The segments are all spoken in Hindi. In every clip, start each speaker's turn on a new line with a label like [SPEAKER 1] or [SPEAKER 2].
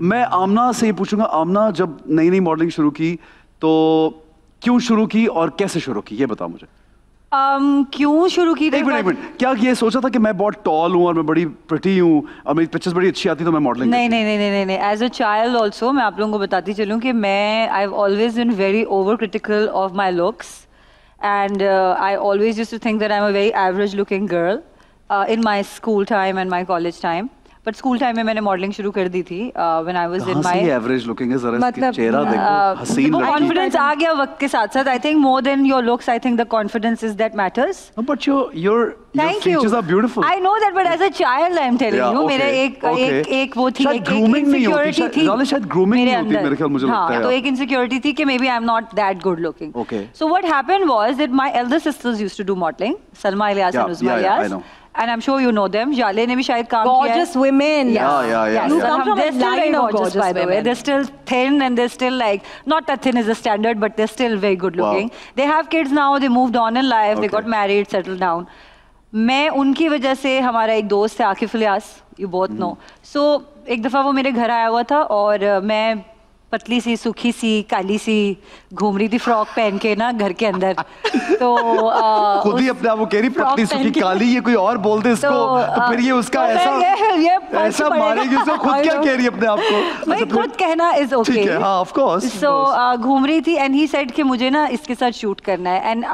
[SPEAKER 1] मैं आमना से ये पूछूँगा आमना जब नई नई मॉडलिंग शुरू की तो क्यों शुरू की और कैसे शुरू की? ये बताओ मुझे।
[SPEAKER 2] Um, क्यों शुरू की?
[SPEAKER 1] एक मिनट एक मिनट। क्या ये सोचा था कि मैं बहुत टॉल हूँ और मैं बड़ी प्रिटी हूँ और मेरी पिक्चर्स बड़ी अच्छी आती तो मैं मॉडलिंग
[SPEAKER 2] नहीं नहीं नहीं नहीं नहीं। एज अ चाइल्ड ऑल्सो मैं आप लोगों को बताती चलूँ कि मैं I always been very over critical of my looks and I always use to think that I am a very average looking girl in my school time and my college time but school time में मैंने मॉडलिंग शुरू कर दी थी when I was in my
[SPEAKER 1] average looking है? जरा
[SPEAKER 3] मतलब,
[SPEAKER 1] चेहरा देखो
[SPEAKER 2] uh,
[SPEAKER 1] हसीन लड़की।
[SPEAKER 2] कॉन्फिडेंस आ गया वक्त के साथ साथ. I think more than your looks I think the confidence is that matters
[SPEAKER 1] but your your
[SPEAKER 2] thank you
[SPEAKER 1] features are beautiful
[SPEAKER 2] I know that but as a child I am telling
[SPEAKER 1] Yeah,
[SPEAKER 2] you
[SPEAKER 1] okay,
[SPEAKER 2] मेरे एक
[SPEAKER 1] okay.
[SPEAKER 2] एक एक वो थी एक
[SPEAKER 1] होती,
[SPEAKER 2] इनसिक्योरिटी थी
[SPEAKER 1] ज़्यादा शायद grooming नहीं होती, मेरे ख्याल मुझे लगता
[SPEAKER 2] हाँ,
[SPEAKER 1] है।
[SPEAKER 2] तो एक इनसिक्योरिटी थी कि maybe I am not that good looking
[SPEAKER 1] Okay.
[SPEAKER 2] So what happened was that my elder sisters used to do modelling Salma Ilyas
[SPEAKER 1] Yeah,
[SPEAKER 2] and Usma
[SPEAKER 1] yeah, yeah, I
[SPEAKER 2] Ilyas
[SPEAKER 1] know.
[SPEAKER 2] I am sure you know them जाले ने भी शायद काम किया
[SPEAKER 3] Gorgeous women.
[SPEAKER 1] Yeah, yeah, yeah, yeah.
[SPEAKER 2] and
[SPEAKER 3] come from a
[SPEAKER 2] they're still
[SPEAKER 3] line of
[SPEAKER 2] gorgeous,
[SPEAKER 3] gorgeous
[SPEAKER 2] by the way.
[SPEAKER 3] women.
[SPEAKER 2] They're still thin and they're still like not that thin is the standard, but they're still very good looking. Wow. They have kids now. They moved on in life.
[SPEAKER 1] Okay.
[SPEAKER 2] They got married, settled down. मैं उनकी वजह से हमारा एक दोस्त है Akif Ilyas you both know so एक दफ़ा वो मेरे घर आया हुआ था और मैं पतली सी सूखी सी काली सी घूम रही थी फ्रॉक पहन के ना घर के अंदर। तो
[SPEAKER 1] खुद ही अपने आप को कह रही पतली सूखी काली ये कोई और बोल दे इसको।
[SPEAKER 2] तो,
[SPEAKER 1] तो फिर ये उसका
[SPEAKER 2] तो
[SPEAKER 1] ऐसा
[SPEAKER 2] ये-
[SPEAKER 1] ऐसा मारेगी उसको खुद क्या कह रही अपने आप को?
[SPEAKER 2] भाई
[SPEAKER 1] अच्छा,
[SPEAKER 2] खुद कहना इज़ ओके
[SPEAKER 1] ठीक है, हाँ, course, of
[SPEAKER 2] सो. घूम रही थी एंड ही सेड कि मुझे ना इसके साथ शूट करना है। And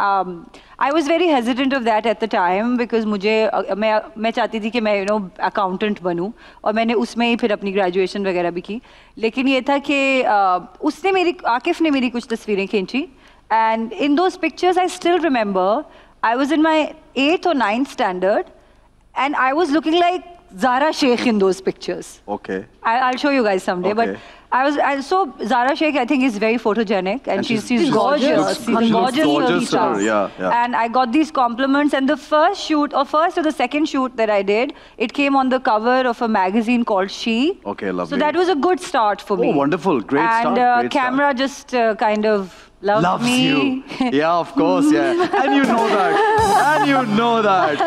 [SPEAKER 2] I was very hesitant of that at the time because मुझे uh, मैं मैं चाहती थी कि मैं यू नो अकाउंटेंट बनूं और मैंने उसमें ही फिर अपनी ग्रेजुएशन वगैरह भी की लेकिन ये था कि uh, उसने मेरी आकिफ ने मेरी कुछ तस्वीरें खींची and in those pictures I still remember I was in my eighth और ninth standard and I was looking like Zara Sheikh in those pictures.
[SPEAKER 1] Okay.
[SPEAKER 2] I, I'll show you guys someday.
[SPEAKER 1] Okay.
[SPEAKER 2] But I was I, so Zara Sheikh. I think is very photogenic, and,
[SPEAKER 1] And
[SPEAKER 2] she's,
[SPEAKER 1] she's-
[SPEAKER 2] she's
[SPEAKER 1] she's
[SPEAKER 2] gorgeous.
[SPEAKER 1] gorgeous.
[SPEAKER 2] She's
[SPEAKER 1] She looks
[SPEAKER 2] gorgeous.
[SPEAKER 1] gorgeous
[SPEAKER 2] she
[SPEAKER 1] in her,
[SPEAKER 2] does.
[SPEAKER 1] yeah, yeah.
[SPEAKER 2] And I got these compliments. And the first shoot, or first or the second shoot that I did, it came on the cover of a magazine called She.
[SPEAKER 1] Okay, lovely.
[SPEAKER 2] So that was a good start for me.
[SPEAKER 1] Oh, wonderful. Great
[SPEAKER 2] and,
[SPEAKER 1] start,
[SPEAKER 2] uh,
[SPEAKER 1] great start.
[SPEAKER 2] camera just uh, kind of loved
[SPEAKER 1] Loves
[SPEAKER 2] me.
[SPEAKER 1] you. Yeah, of course, yeah. And you know that. And you know that.